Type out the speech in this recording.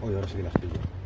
Hoy ahora sí que las pillo.